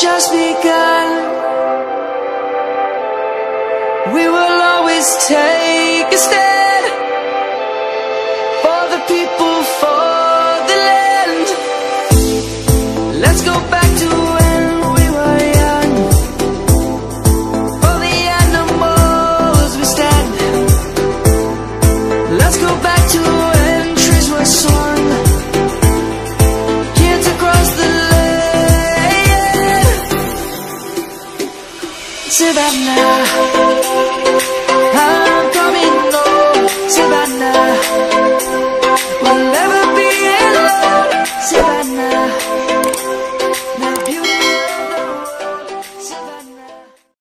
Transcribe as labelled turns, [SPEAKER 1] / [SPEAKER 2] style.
[SPEAKER 1] just begun. We will always take a stand for the people, for the land. Let's go back. Let's go back to Savannah.